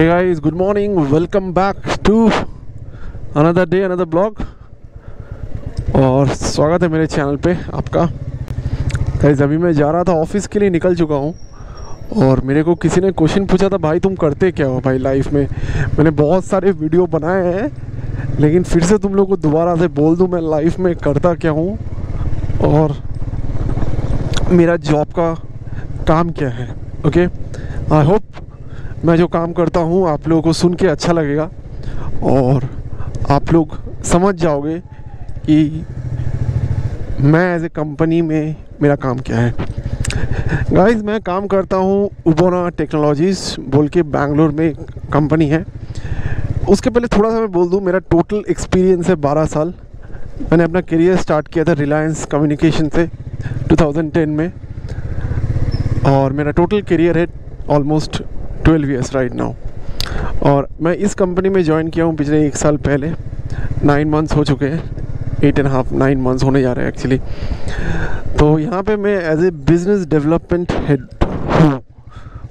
Hey guys, good morning. Welcome back to another day, another blog. और स्वागत है मेरे चैनल पे आपका। गाइस अभी मैं जा रहा था ऑफ़िस के लिए निकल चुका हूँ। और मेरे को किसी ने क्वेश्चन पूछा था भाई तुम करते क्या हो भाई लाइफ में? मैंने बहुत सारे वीडियो बनाए हैं लेकिन फिर से तुम लोग को दोबारा से बोल दूँ मैं लाइफ में करता क्या हूँ? और मेरा जॉब का काम क्या है? ओके आई होप मैं जो काम करता हूँ, आप लोगों को सुन के अच्छा लगेगा। और आप लोग समझ जाओगे कि मैं एज ए कंपनी में मेरा काम क्या है। गाइस मैं काम करता हूँ उबोना टेक्नोलॉजीज़ बोल के बैंगलोर में कंपनी है। उसके पहले थोड़ा सा मैं बोल दूँ, मेरा टोटल एक्सपीरियंस है 12 साल। मैंने अपना करियर स्टार्ट किया था रिलायंस कम्युनिकेशन से 2010 में। और मेरा टोटल करियर है ऑलमोस्ट 12 ईयर्स राइट नाउ और मैं इस कंपनी में ज्वाइन किया हूँ पिछले एक साल पहले। नाइन मंथ्स हो चुके हैं। Eight and half nine months होने जा रहे हैं एक्चुअली तो यहाँ पे मैं as a business development head हूँ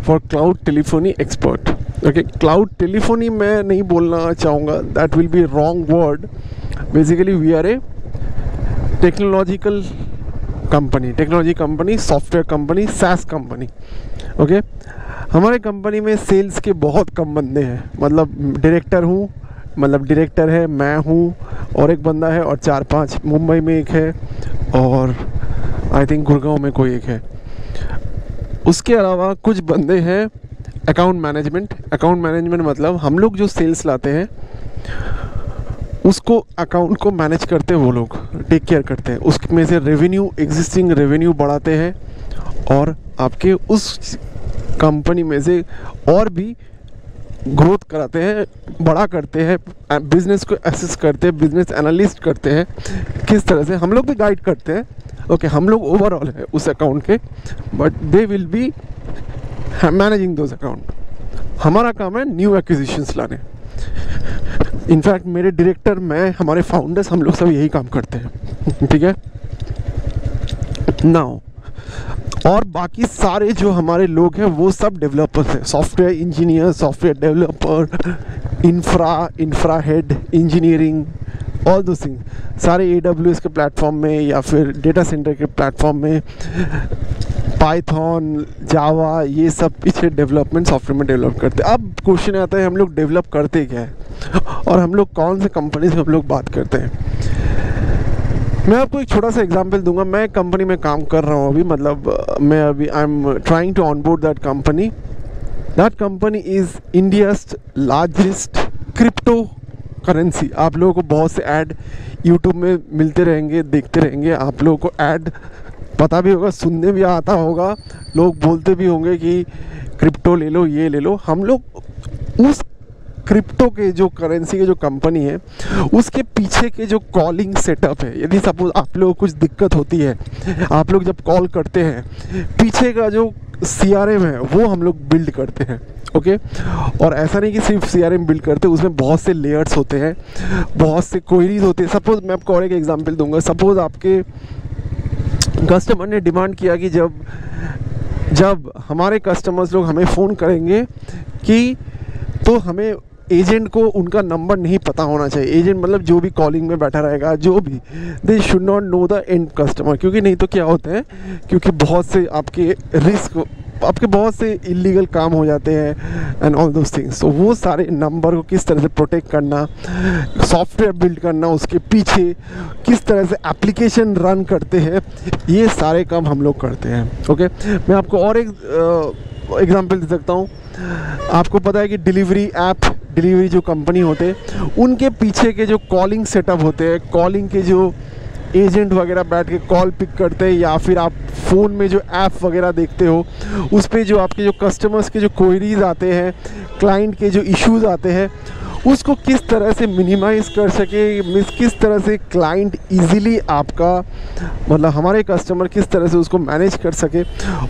for cloud telephony expert okay cloud telephony मैं नहीं बोलना चाहूँगा। That will be wrong word basically we are a technological company technology company software company SaaS company okay हमारे कंपनी में sales के बहुत कम बंदे हैं। मतलब डायरेक्टर हूँ मतलब डायरेक्टर है, मैं हूँ, और एक बंदा है, और चार पाँच। मुंबई में एक है, और आई थिंक गुड़गांव में कोई एक है। उसके अलावा कुछ बंदे हैं अकाउंट मैनेजमेंट अकाउंट मैनेजमेंट मतलब हम लोग जो सेल्स लाते हैं, उसको अकाउंट को मैनेज करते हैं वो लोग। टेक केयर करते हैं। उसमें से रेवेन्यू एग्जिस्टिंग रेवेन्यू बढ़ाते हैं, और आपके उस कंपनी में से और भी ग्रोथ कराते हैं, बड़ा करते हैं बिज़नेस को एसेस करते हैं बिज़नेस एनालिस्ट करते हैं, किस तरह से हम लोग भी गाइड करते हैं। ओके हम लोग ओवरऑल है उस अकाउंट के but they will be managing those accounts हमारा काम है न्यू एक्विजिशंस लाने। इनफैक्ट मेरे डायरेक्टर मैं, हमारे फाउंडर्स हम लोग सब यही काम करते हैं। ठीक है? नाउ और बाकी सारे जो हमारे लोग हैं, वो सब डेवलपर्स हैं। Software engineer software developer infra infra head engineering all दो थिंग सारे ए के प्लेटफॉर्म में या फिर डेटा सेंटर के प्लेटफॉर्म में पाइथन जावा ये सब पीछे डेवलपमेंट सॉफ्टवेयर में डेवलप करते हैं। अब क्वेश्चन आता है, हम लोग डेवलप करते क्या है? और हम लोग कौन से कंपनी से हम लोग बात करते हैं? मैं आपको एक छोटा सा एग्जांपल दूँगा। मैं कंपनी में काम कर रहा हूँ अभी मतलब मैं अभी I am trying to onboard that company that company is India's largest crypto currency आप लोगों को बहुत से ऐड यूट्यूब में मिलते रहेंगे, देखते रहेंगे। आप लोगों को ऐड पता भी होगा, सुनने भी आता होगा। लोग बोलते भी होंगे कि क्रिप्टो ले लो, ये ले लो। हम लोग उस क्रिप्टो के जो करेंसी के जो कंपनी है, उसके पीछे के जो कॉलिंग सेटअप है, यदि सपोज़ आप लोग कुछ दिक्कत होती है, आप लोग जब कॉल करते हैं, पीछे का जो सी आर एम है, वो हम लोग बिल्ड करते हैं, ओके? और ऐसा नहीं कि सिर्फ़ सी आर एम बिल्ड करते हैं, उसमें बहुत से लेयर्स होते हैं, बहुत से क्वेरीज होते हैं। सपोज़ मैं आपको और एक एग्जांपल दूँगा। सपोज़ आपके कस्टमर ने डिमांड किया कि जब जब हमारे कस्टमर्स लोग हमें फ़ोन करेंगे कि तो हमें एजेंट को उनका नंबर नहीं पता होना चाहिए। एजेंट मतलब जो भी कॉलिंग में बैठा रहेगा, जो भी they should not know the end customer क्योंकि नहीं तो क्या होता है, क्योंकि बहुत से आपके रिस्क आपके बहुत से इलीगल काम हो जाते हैं एंड ऑल दोज थिंग्स तो वो सारे नंबर को किस तरह से प्रोटेक्ट करना सॉफ्टवेयर बिल्ड करना, उसके पीछे किस तरह से एप्लीकेशन रन करते हैं, ये सारे काम हम लोग करते हैं। ओके मैं आपको और एक एग्जांपल दे सकता हूँ। आपको पता है कि डिलीवरी ऐप डिलीवरी जो कंपनी होते, उनके पीछे के जो कॉलिंग सेटअप होते हैं कॉलिंग के जो एजेंट वगैरह बैठ के कॉल पिक करते हैं या फिर आप फ़ोन में जो ऐप वगैरह देखते हो, उस पर जो आपके जो कस्टमर्स के जो क्वेरीज आते हैं क्लाइंट के जो इश्यूज़ आते हैं, उसको किस तरह से मिनिमाइज़ कर सके मिस किस तरह से क्लाइंट इजीली आपका मतलब हमारे कस्टमर किस तरह से उसको मैनेज कर सके,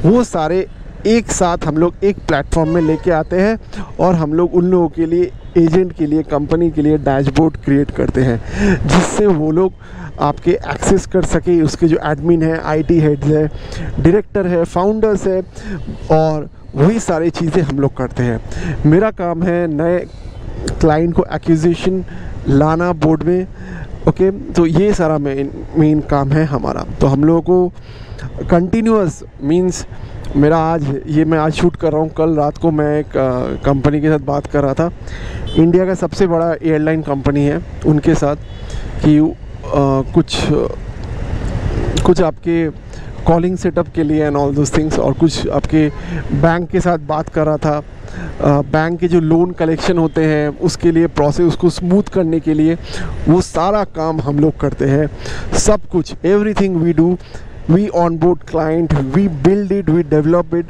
वो सारे एक साथ हम लोग एक प्लेटफॉर्म में लेके आते हैं और हम लोग उन लोगों के लिए एजेंट के लिए कंपनी के लिए डैशबोर्ड क्रिएट करते हैं, जिससे वो लोग आपके एक्सेस कर सके। उसके जो एडमिन है आईटी हेड्स है डायरेक्टर है फाउंडर्स है, और वही सारी चीज़ें हम लोग करते हैं। मेरा काम है नए क्लाइंट को एक्विजिशन लाना बोर्ड में ओके तो ये सारा मेन मेन काम है हमारा। तो हम लोगों को कंटिन्यूस मीन्स मेरा आज ये मैं आज शूट कर रहा हूँ। कल रात को मैं एक कंपनी के साथ बात कर रहा था। इंडिया का सबसे बड़ा एयरलाइन कंपनी है उनके साथ कि आ, कुछ कुछ आपके कॉलिंग सेटअप के लिए एंड ऑल दोज थिंग्स और कुछ आपके बैंक के साथ बात कर रहा था। बैंक के जो लोन कलेक्शन होते हैं, उसके लिए प्रोसेस उसको स्मूथ करने के लिए वो सारा काम हम लोग करते हैं। सब कुछ everything we do we onboard client we build it we develop it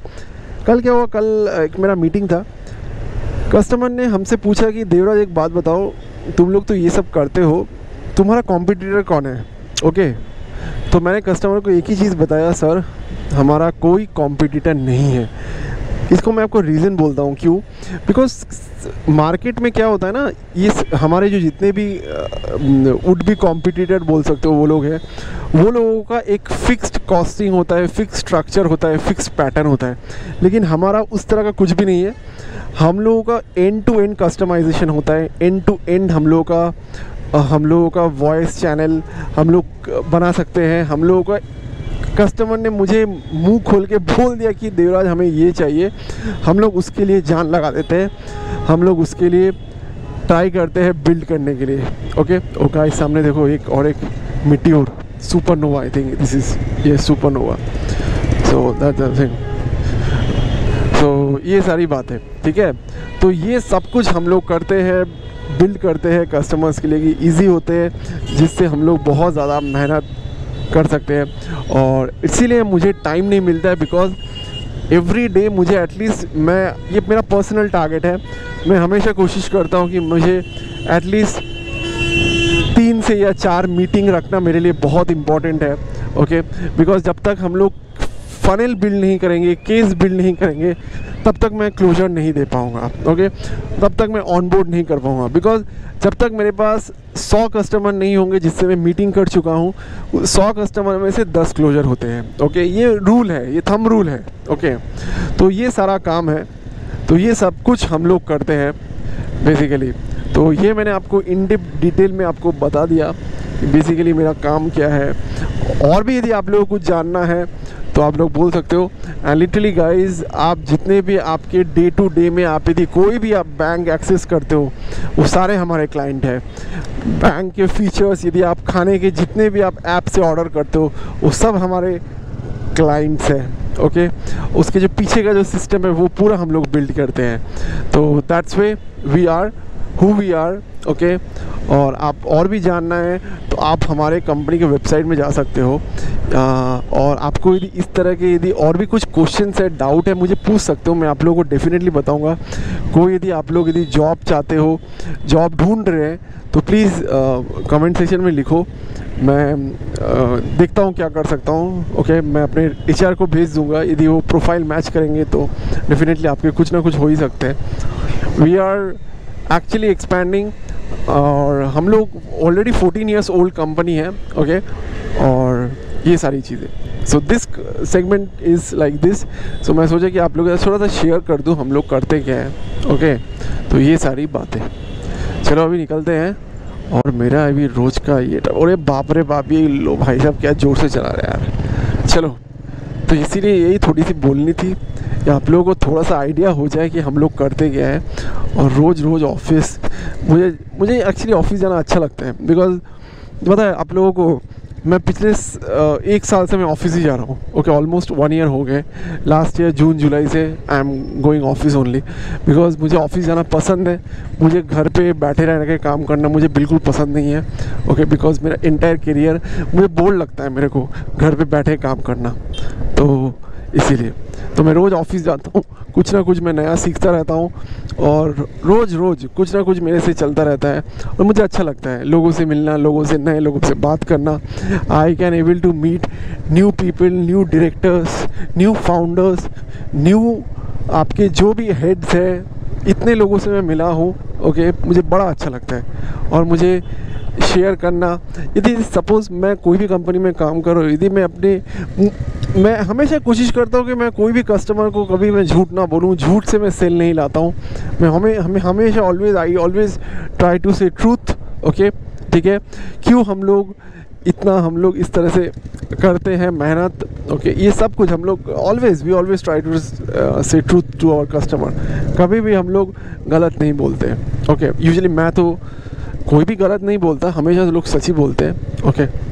कल क्या हुआ? कल एक मेरा मीटिंग था। कस्टमर ने हमसे पूछा कि, देवराज, एक बात बताओ, तुम लोग तो ये सब करते हो, तुम्हारा कॉम्पिटिटर कौन है? ओके तो मैंने कस्टमर को एक ही चीज़ बताया, सर, हमारा कोई कॉम्पिटिटर नहीं है। इसको मैं आपको रीज़न बोलता हूँ, क्यों? बिकॉज़ मार्केट में क्या होता है ना, ये हमारे जो जितने भी वुड भी कॉम्पिटिटर बोल सकते हो, वो लोग हैं, वो लोगों का एक फिक्स्ड कॉस्टिंग होता है फिक्स स्ट्रक्चर होता है फिक्स पैटर्न होता है। लेकिन हमारा उस तरह का कुछ भी नहीं है। हम लोगों का एंड टू एंड कस्टमाइजेशन होता है एंड टू एंड हम लोगों का हम लोगों का वॉइस चैनल हम लोग बना सकते हैं। हम लोगों का कस्टमर ने मुझे मुँह खोल के बोल दिया कि देवराज हमें ये चाहिए। हम लोग उसके लिए जान लगा देते हैं। हम लोग उसके लिए ट्राई करते हैं बिल्ड करने के लिए। ओके ओके इस सामने देखो एक और एक मिट्टी supernova I think this is ये supernova so that so ये सारी बात है ठीक है? तो ये सब कुछ हम लोग करते हैं। बिल्ड करते हैं कस्टमर्स के लिए कि ईजी होते हैं, जिससे हम लोग बहुत ज़्यादा मेहनत कर सकते हैं और इसीलिए मुझे टाइम नहीं मिलता है बिकॉज़ एवरी डे मुझे एटलीस्ट मैं, ये मेरा पर्सनल टारगेट है मैं हमेशा कोशिश करता हूँ कि मुझे एटलीस्ट तीन से या चार मीटिंग रखना मेरे लिए बहुत इंपॉर्टेंट है ओके okay? बिकॉज़ जब तक हम लोग फनल बिल्ड नहीं करेंगे केस बिल्ड नहीं करेंगे, तब तक मैं क्लोजर नहीं दे पाऊँगा ओके तब तक मैं ऑन बोर्ड नहीं कर पाऊँगा बिकॉज़ जब तक मेरे पास सौ कस्टमर नहीं होंगे, जिससे मैं मीटिंग कर चुका हूँ, सौ कस्टमर में से दस क्लोजर होते हैं ओके ये रूल है, ये थम रूल है ओके तो ये सारा काम है तो ये सब कुछ हम लोग करते हैं बेसिकली तो ये मैंने आपको इन डिप डिटेल में आपको बता दिया बेसिकली मेरा काम क्या है। और भी यदि आप लोगों को कुछ जानना है तो आप लोग बोल सकते हो। एंड लिटरली गाइज़ आप जितने भी आपके डे टू डे में आप यदि कोई भी आप बैंक एक्सेस करते हो, वो सारे हमारे क्लाइंट हैं। बैंक के फीचर्स यदि आप खाने के जितने भी आप ऐप से ऑर्डर करते हो, वो सब हमारे क्लाइंट्स हैं ओके उसके जो पीछे का जो सिस्टम है, वो पूरा हम लोग बिल्ड करते हैं। तो that's way we are who we are okay? और आप और भी जानना है तो आप हमारे कंपनी के वेबसाइट में जा सकते हो। आ, और आपको यदि इस तरह के यदि और भी कुछ क्वेश्चन है डाउट है मुझे पूछ सकते हो मैं आप लोगों को डेफिनेटली बताऊँगा। कोई यदि आप लोग यदि जॉब चाहते हो जॉब ढूंढ रहे हैं तो प्लीज़ कमेंट सेक्शन में लिखो। मैं आ, देखता हूँ क्या कर सकता हूँ ओके? मैं अपने एचआर को भेज दूँगा। यदि वो प्रोफ़ाइल मैच करेंगे तो डेफिनेटली आपके कुछ ना कुछ हो ही सकते हैं। वी आर एक्चुअली एक्सपैंडिंग और हम लोग ऑलरेडी 14 इयर्स ओल्ड कंपनी है ओके और ये सारी चीज़ें। So this segment is like this so मैं सोचा कि आप लोग थोड़ा सा शेयर कर दूँ, हम लोग करते क्या है ओके okay? तो ये सारी बातें। चलो अभी निकलते हैं, और मेरा अभी रोज़ का ये अरे बाप रे बाप, ये लो भाई साहब, क्या ज़ोर से चला रहे यार। चलो तो इसीलिए यही थोड़ी सी बोलनी थी कि आप लोगों को थोड़ा सा आइडिया हो जाए कि हम लोग करते क्या हैं। और रोज़ रोज़ ऑफ़िस मुझे मुझे एक्चुअली ऑफ़िस जाना अच्छा लगता है। बिकॉज़ पता है आप लोगों को मैं पिछले एक साल से मैं ऑफ़िस ही जा रहा हूँ। ओके ऑलमोस्ट वन ईयर हो गए। लास्ट ईयर जून जुलाई से I am going office only because मुझे ऑफ़िस जाना पसंद है। मुझे घर पे बैठे रहने के काम करना मुझे बिल्कुल पसंद नहीं है। ओके okay, बिकॉज़ मेरा इंटायर करियर मुझे बोर लगता है मेरे को घर पे बैठे काम करना। तो इसीलिए। तो मैं रोज़ ऑफ़िस जाता हूँ कुछ ना कुछ मैं नया सीखता रहता हूँ और रोज़ रोज़ कुछ ना कुछ मेरे से चलता रहता है और मुझे अच्छा लगता है लोगों से मिलना लोगों से नए लोगों से बात करना। I can able to meet new people new directors new founders new आपके जो भी हेड्स हैं इतने लोगों से मैं मिला हूँ ओके okay, मुझे बड़ा अच्छा लगता है और मुझे शेयर करना। यदि सपोज़ मैं कोई भी कंपनी में काम कर यदि मैं अपने मैं हमेशा कोशिश करता हूँ कि मैं कोई भी कस्टमर को कभी मैं झूठ ना बोलूँ, झूठ से मैं सेल नहीं लाता हूँ। मैं हमें हमें हमेशा always I always try to say truth okay ठीक है? क्यों हम लोग इतना, हम लोग इस तरह से करते हैं मेहनत ओके ये सब कुछ हम लोग always we always try to say truth to our customer कभी भी हम लोग गलत नहीं बोलते ओके यूजली मैं तो कोई भी गलत नहीं बोलता, हमेशा लोग सच ही बोलते हैं ओके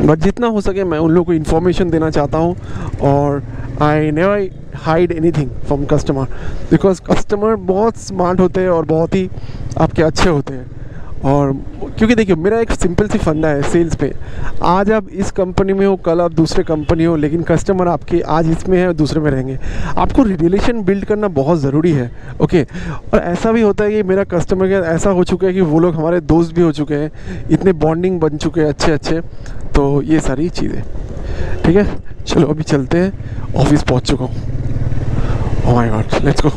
बट जितना हो सके मैं उन लोगों को इन्फॉर्मेशन देना चाहता हूँ और I never hide anything from customer because customer बहुत स्मार्ट होते हैं और बहुत ही आपके अच्छे होते हैं। और क्योंकि देखिए, मेरा एक सिंपल सी फंडा है सेल्स पे। आज आप इस कंपनी में हो, कल आप दूसरे कंपनी हो, लेकिन कस्टमर आपके आज इसमें है दूसरे में रहेंगे। आपको रिलेशन बिल्ड करना बहुत ज़रूरी है ओके और ऐसा भी होता है कि मेरा कस्टमर के ऐसा हो चुका है कि वो लोग हमारे दोस्त भी हो चुके हैं, इतने बॉन्डिंग बन चुके हैं अच्छे अच्छे तो ये सारी चीज़ें। ठीक है? चलो, अभी चलते हैं। ऑफ़िस पहुँच चुका हूँ। My God let's go